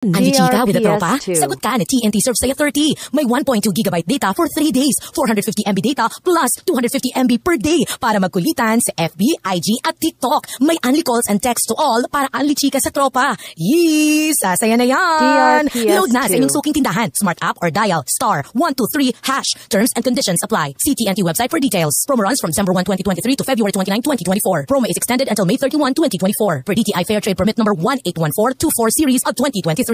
Andy Chika with the tropa? Sagot ka na TNT Surf Saya 30. May 1.2 gigabyte data for 3 days, 450 MB data plus 250 MB per day para magkulitan sa FB, IG at TikTok. May unli calls and text to all para unli chika sa tropa. Yee! Sasaya na yan! DRPS2. Load na sa inyong suking tindahan, smart app or dial star 123 hash. Terms and conditions apply. See TNT website for details. Promo runs from December 1, 2023 to February 29, 2024. Promo is extended until May 31, 2024 per DTI Fair Trade Permit number 181424 series of 2023.